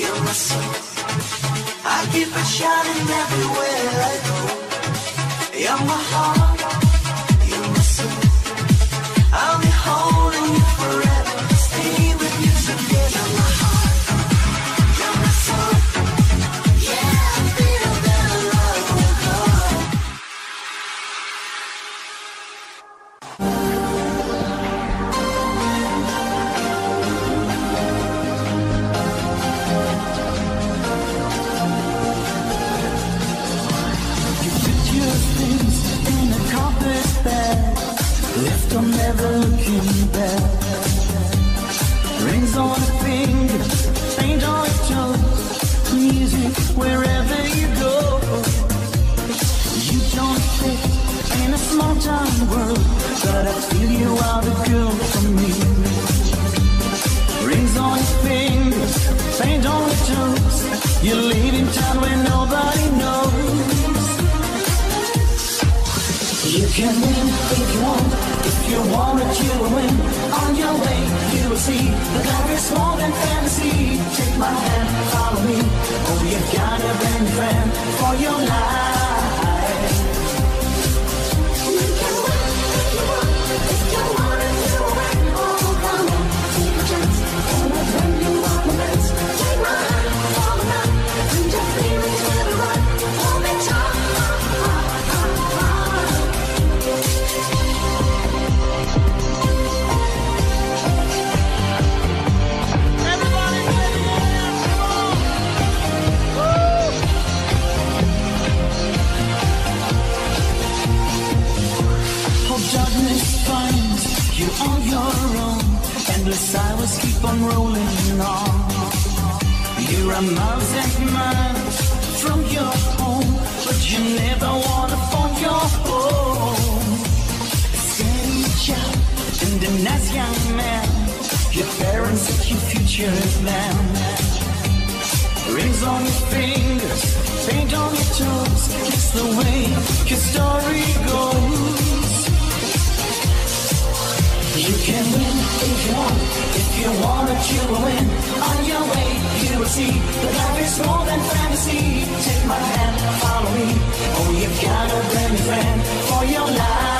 You're my soul. I keep it shining everywhere I go. You're my heart. Can win if you want, if you want it, you will win. On your way, you will see the life is more than fantasy. Take my hand, follow me. Oh, you've got a brand new friend for your life. Hours keep on rolling on. You're a miles and miles from your home, but you never wanna phone your home. Steady job and a nice young man. Your parents set your future plan. Rings on your fingers, paint on your toes. It's the way your story goes. You can win if you want, if you want it, you will win. On your way, you will see that life is more than fantasy. Take my hand, follow me. Oh, you've got a brand new friend for your life.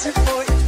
support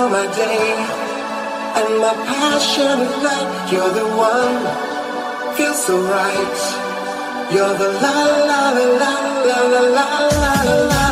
you're my day and my passion passionate life. You're the one, feels so right. You're the la la la la la la la la la.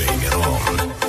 Сиджей Мирон,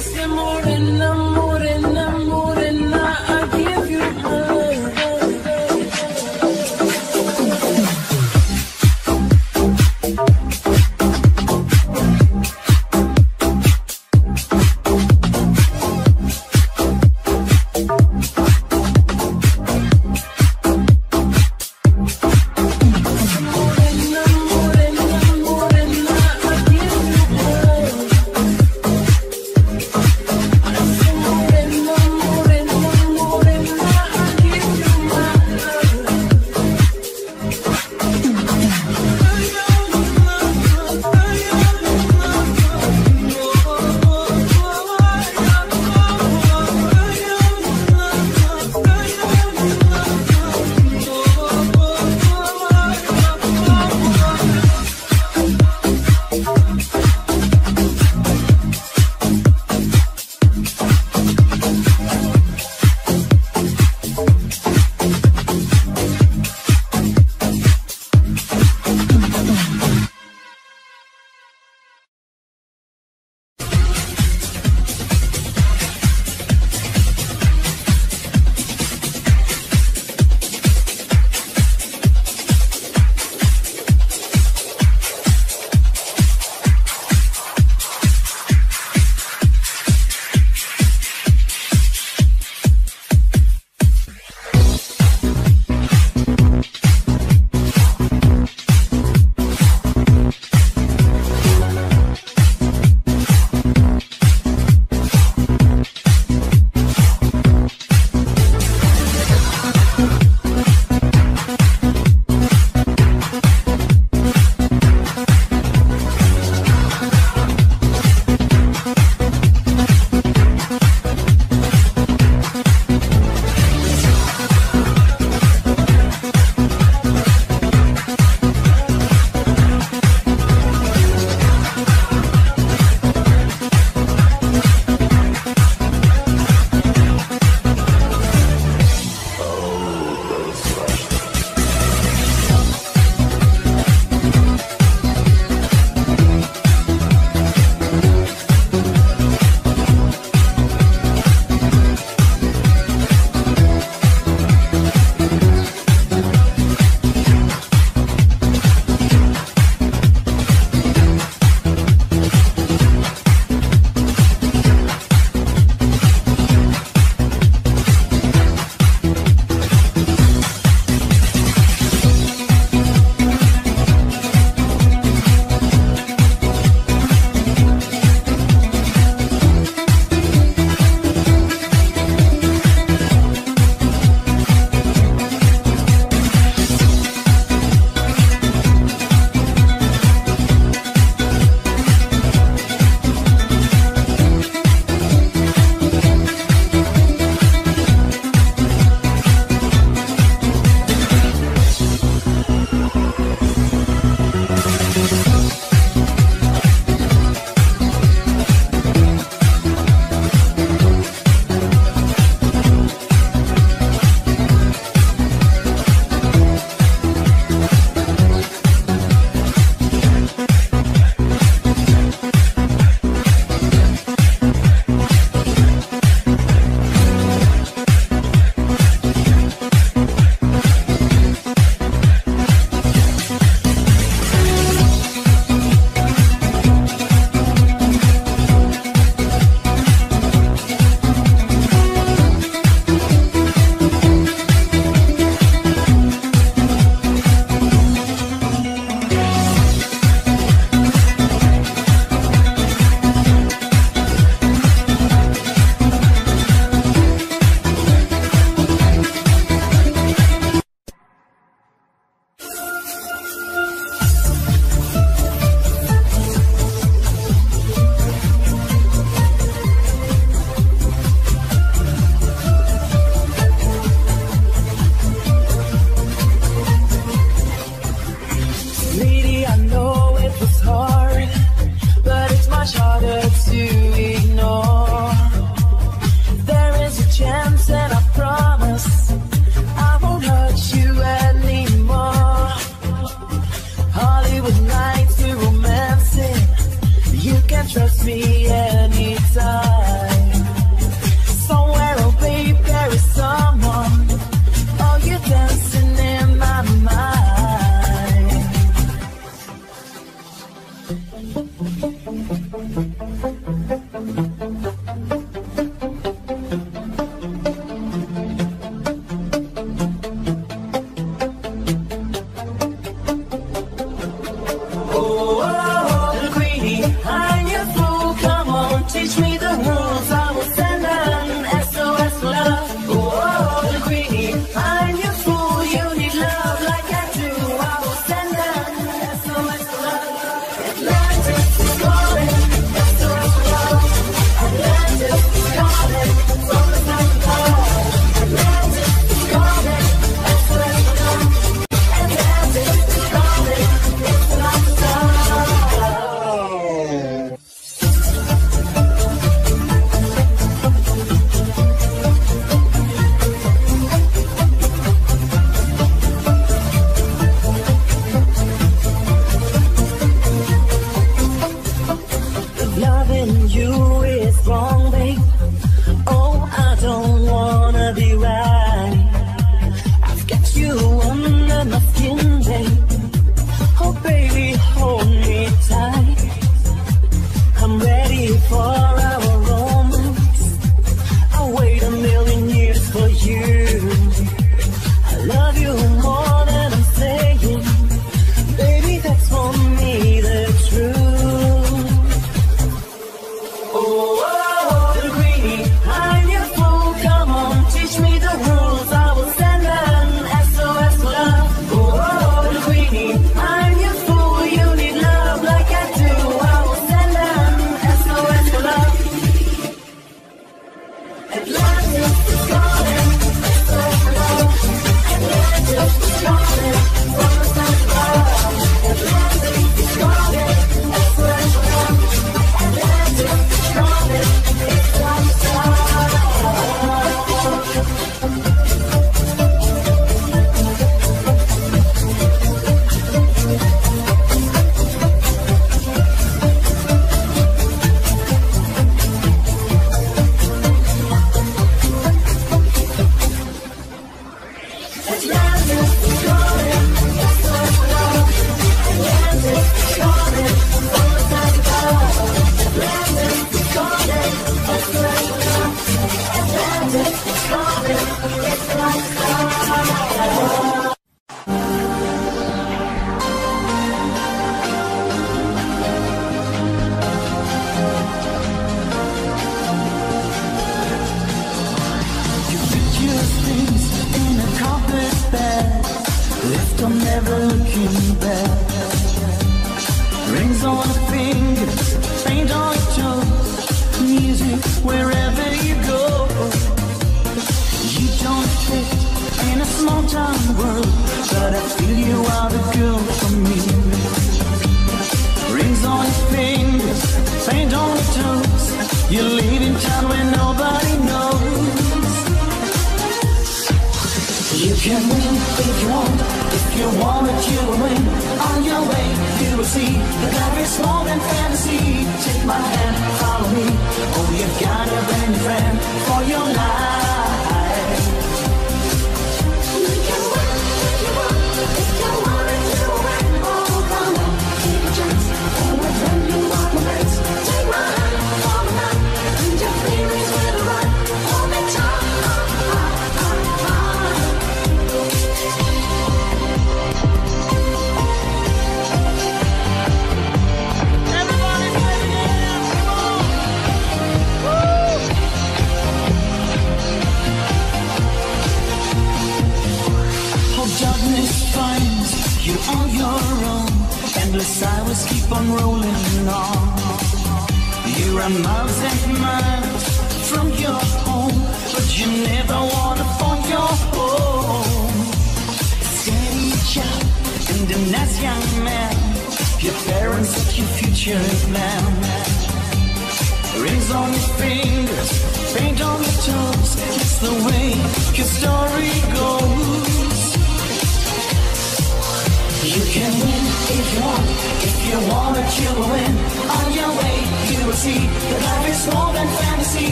I say morena, morena,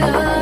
love.